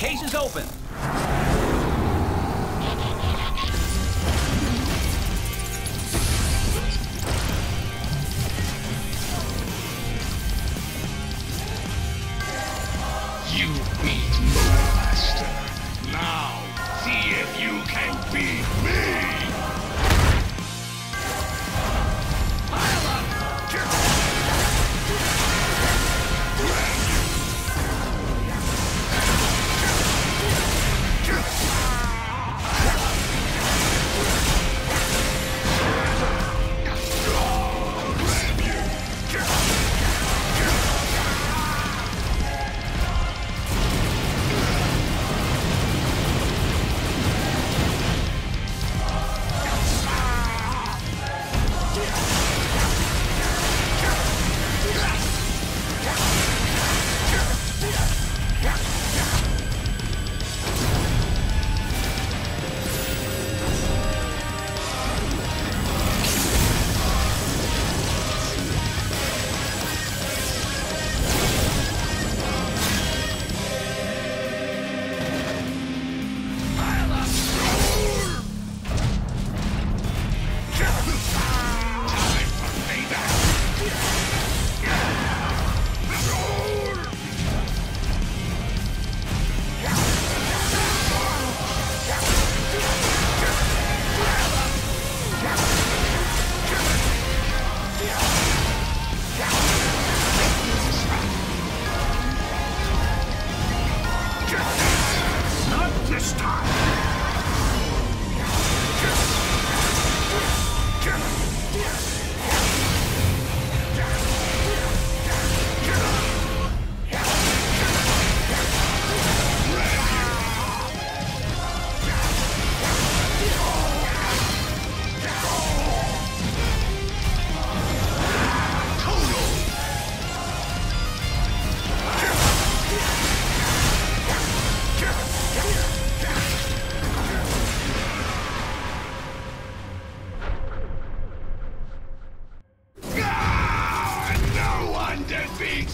Case is open.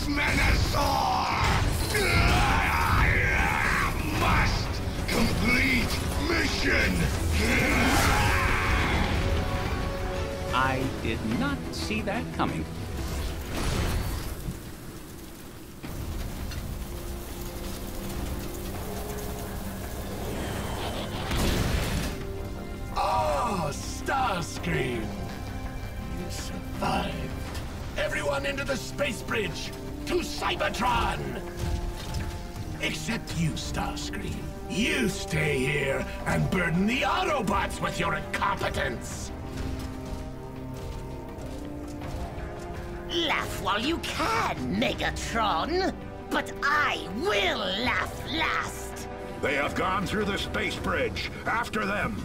Defeats Menasor! Must complete mission! I did not see that coming. Oh, Starscream! You survived. Everyone into the space bridge! To Cybertron! Except you, Starscream. You stay here and burden the Autobots with your incompetence! Laugh while you can, Megatron. But I will laugh last. They have gone through the space bridge. After them.